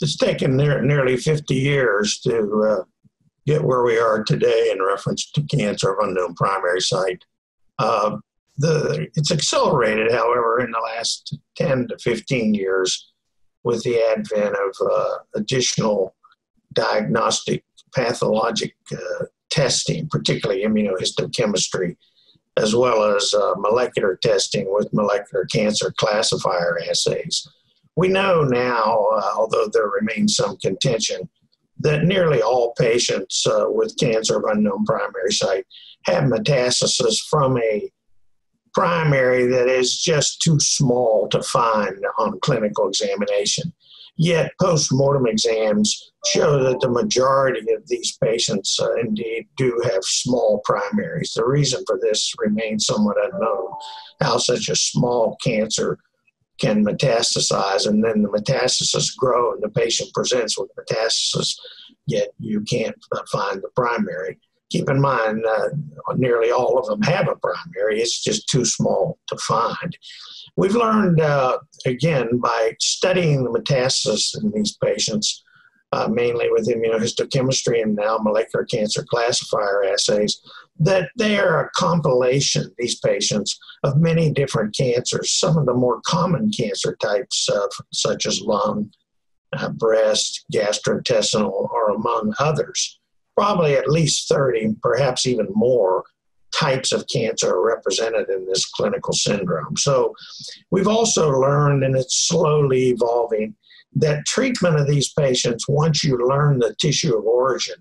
it's taken near, nearly 50 years to uh, get where we are today in reference to cancer of unknown primary site. Uh, the, it's accelerated, however, in the last 10 to 15 years with the advent of uh, additional diagnostic pathologic uh, testing, particularly immunohistochemistry, as well as uh, molecular testing with molecular cancer classifier assays. We know now, uh, although there remains some contention, that nearly all patients uh, with cancer of unknown primary site have metastasis from a primary that is just too small to find on clinical examination. Yet post-mortem exams show that the majority of these patients uh, indeed do have small primaries. The reason for this remains somewhat unknown, how such a small cancer can metastasize and then the metastasis grow and the patient presents with metastasis, yet you can't find the primary. Keep in mind, uh, nearly all of them have a primary, it's just too small to find. We've learned, uh, again, by studying the metastasis in these patients, uh, mainly with immunohistochemistry and now molecular cancer classifier assays, that they are a compilation, these patients, of many different cancers. Some of the more common cancer types, uh, such as lung, uh, breast, gastrointestinal, are among others. Probably at least 30, perhaps even more, types of cancer are represented in this clinical syndrome. So we've also learned, and it's slowly evolving, that treatment of these patients, once you learn the tissue of origin,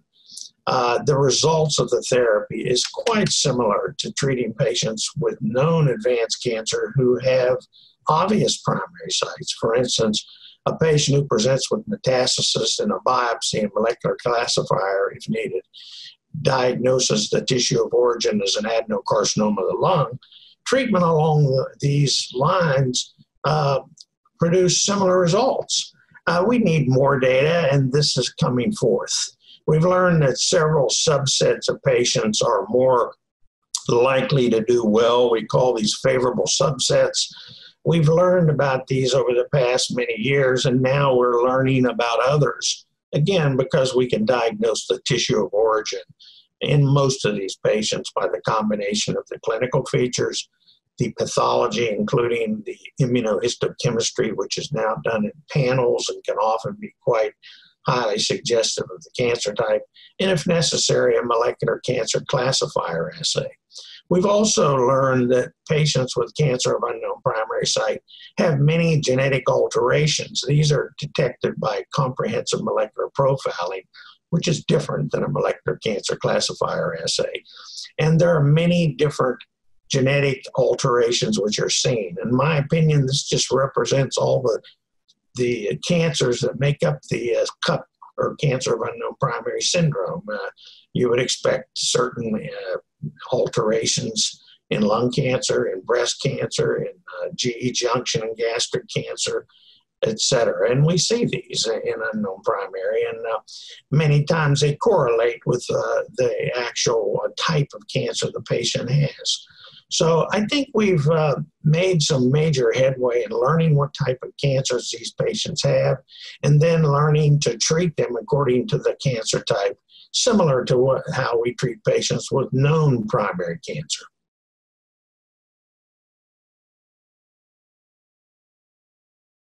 uh, the results of the therapy is quite similar to treating patients with known advanced cancer who have obvious primary sites. For instance, a patient who presents with metastasis in a biopsy and molecular classifier, if needed, diagnoses the tissue of origin as an adenocarcinoma of the lung, treatment along the, these lines uh, produce similar results. Uh, we need more data, and this is coming forth. We've learned that several subsets of patients are more likely to do well. We call these favorable subsets. We've learned about these over the past many years, and now we're learning about others. Again, because we can diagnose the tissue of origin in most of these patients by the combination of the clinical features, the pathology, including the immunohistochemistry, which is now done in panels and can often be quite highly suggestive of the cancer type, and if necessary, a molecular cancer classifier assay. We've also learned that patients with cancer of unknown primary site have many genetic alterations. These are detected by comprehensive molecular profiling, which is different than a molecular cancer classifier assay. And there are many different genetic alterations which are seen. In my opinion, this just represents all the the cancers that make up the uh, CUP or cancer of unknown primary syndrome. Uh, you would expect certain uh, alterations in lung cancer, in breast cancer, in uh, GE junction and gastric cancer, etc. And we see these in unknown primary, and uh, many times they correlate with uh, the actual uh, type of cancer the patient has. So I think we've uh, made some major headway in learning what type of cancers these patients have, and then learning to treat them according to the cancer type, similar to what, how we treat patients with known primary cancer.